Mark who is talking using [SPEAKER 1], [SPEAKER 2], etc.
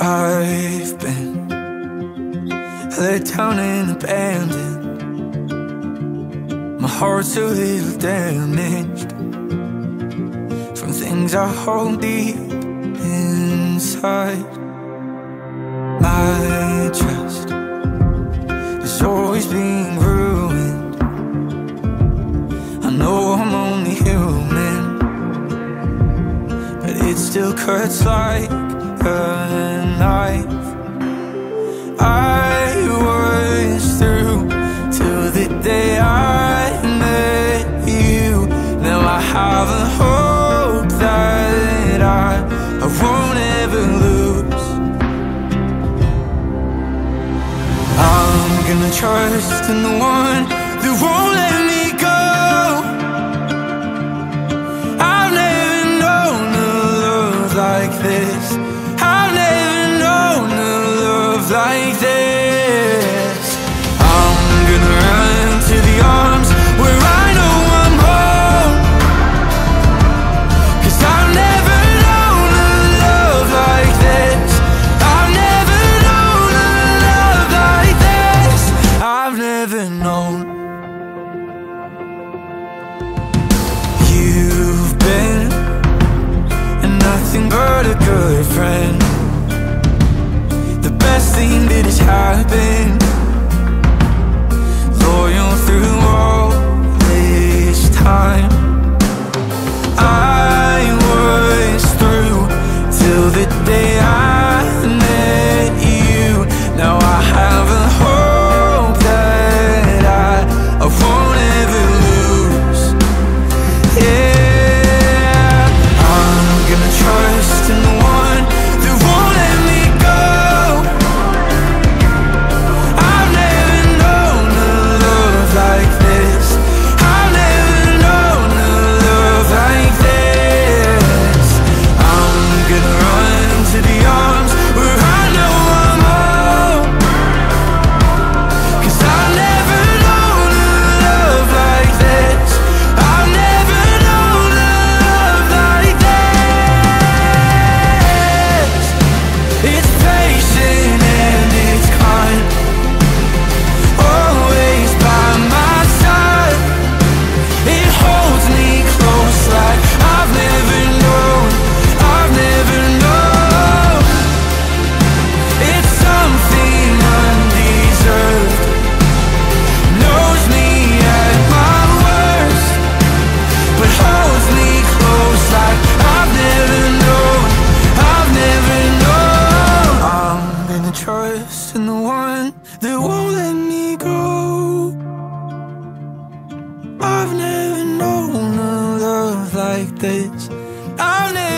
[SPEAKER 1] I've been let down and abandoned. My heart's a little damaged from things I hold deep inside. My trust is always being ruined. I know I'm only human, but it still cuts like a gonna trust in the one that won't let me go. I've never known a love like this. I've never known a love like this. Friend, The best thing that has happened lost in the one that won't let me go. I've never known a love like this. I've never